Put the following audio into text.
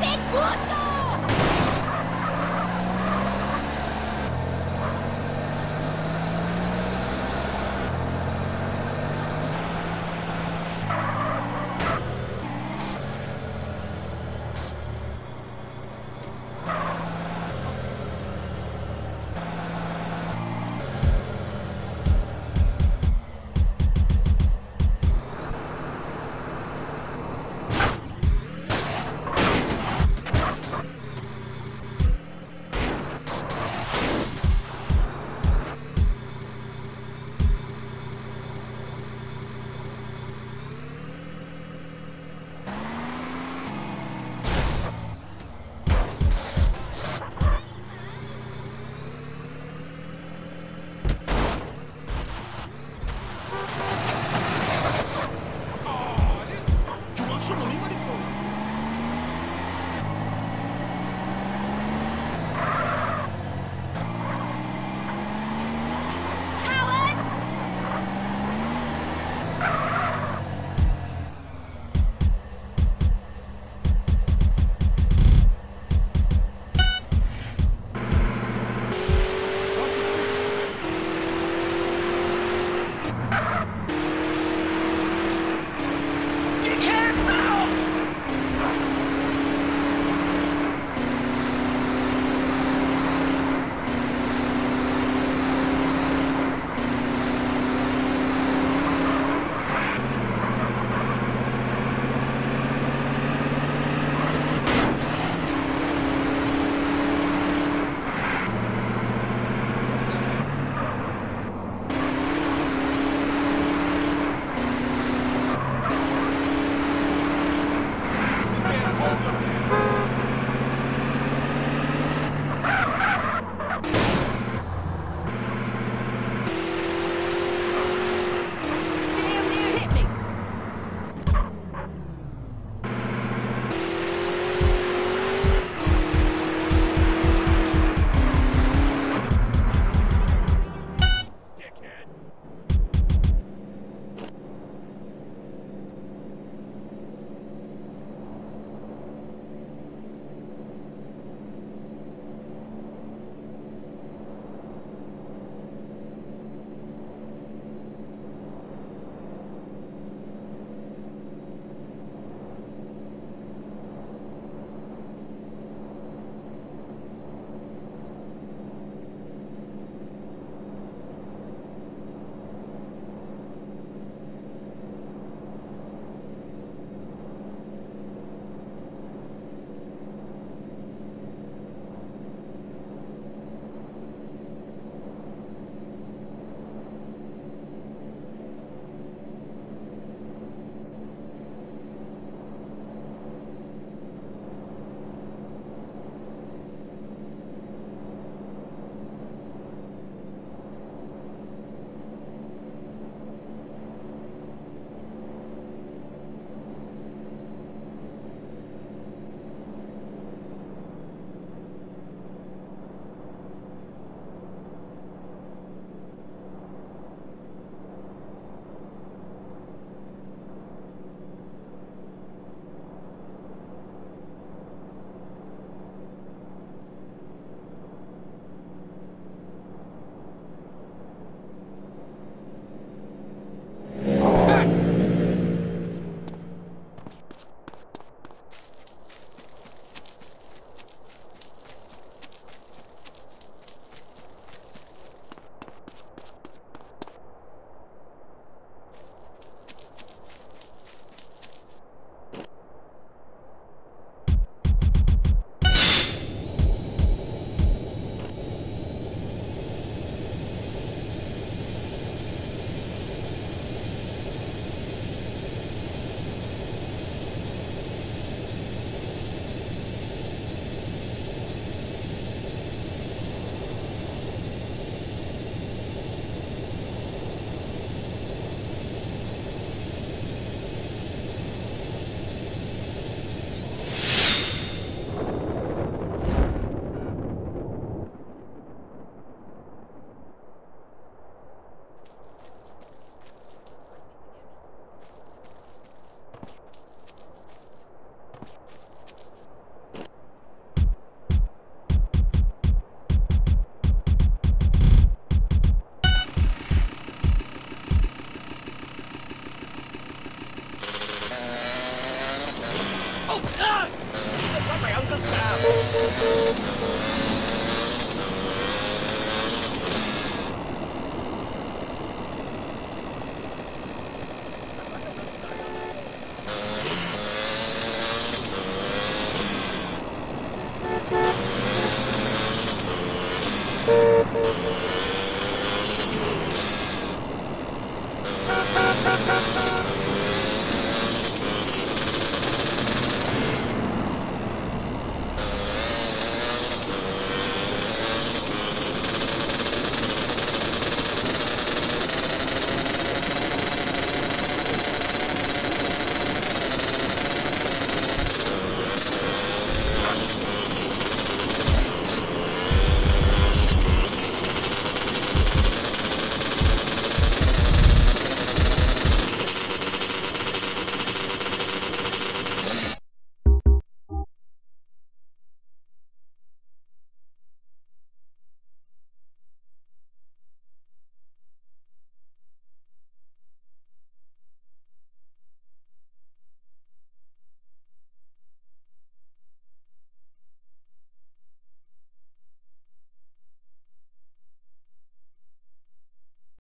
Pergunto!